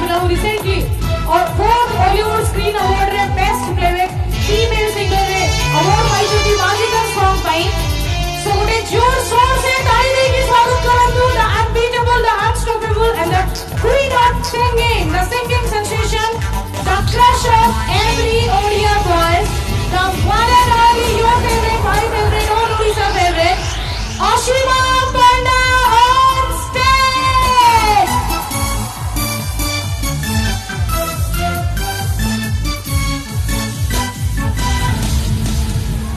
Singer recently और fourth Bollywood screen award रे best playback female singer रे award पाई चुकी राधिका सॉन्ग पाई। सो गोटे ज़ोर शोर से ताली दे के स्वागत करन दो the unbeatable the unstoppable and the three dot singing the singing sensation the crush of every Odia boy the one and only your favourite my favourite all Odisha favourite Ashirwad